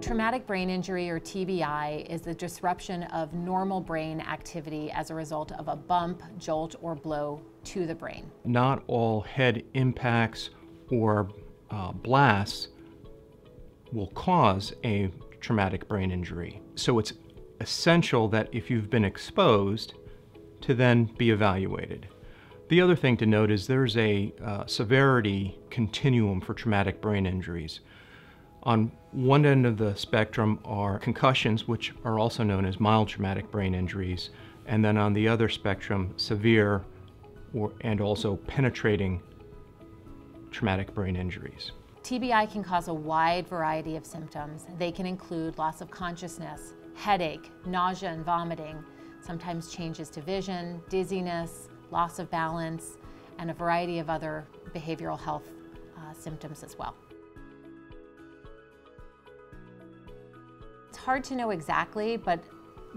Traumatic brain injury, or TBI, is the disruption of normal brain activity as a result of a bump, jolt, or blow to the brain. Not all head impacts or uh, blasts will cause a traumatic brain injury. So it's essential that if you've been exposed, to then be evaluated. The other thing to note is there's a uh, severity continuum for traumatic brain injuries. On one end of the spectrum are concussions, which are also known as mild traumatic brain injuries, and then on the other spectrum, severe or, and also penetrating traumatic brain injuries. TBI can cause a wide variety of symptoms. They can include loss of consciousness, headache, nausea and vomiting, sometimes changes to vision, dizziness, loss of balance, and a variety of other behavioral health uh, symptoms as well. It's hard to know exactly, but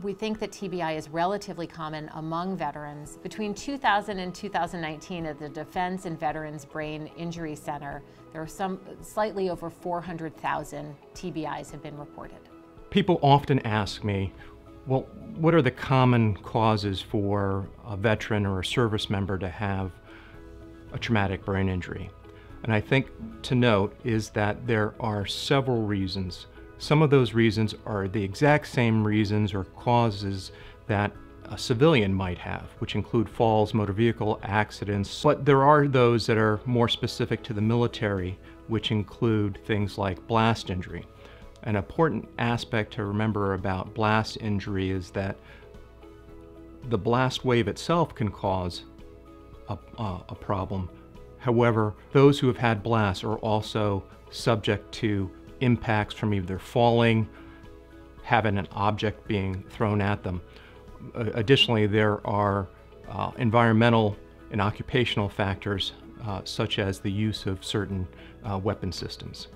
we think that TBI is relatively common among veterans. Between 2000 and 2019 at the Defense and Veterans Brain Injury Center, there are some slightly over 400,000 TBIs have been reported. People often ask me, well, what are the common causes for a veteran or a service member to have a traumatic brain injury? And I think to note is that there are several reasons some of those reasons are the exact same reasons or causes that a civilian might have, which include falls, motor vehicle accidents, but there are those that are more specific to the military, which include things like blast injury. An important aspect to remember about blast injury is that the blast wave itself can cause a, uh, a problem. However, those who have had blasts are also subject to impacts from either falling, having an object being thrown at them. Uh, additionally, there are uh, environmental and occupational factors uh, such as the use of certain uh, weapon systems.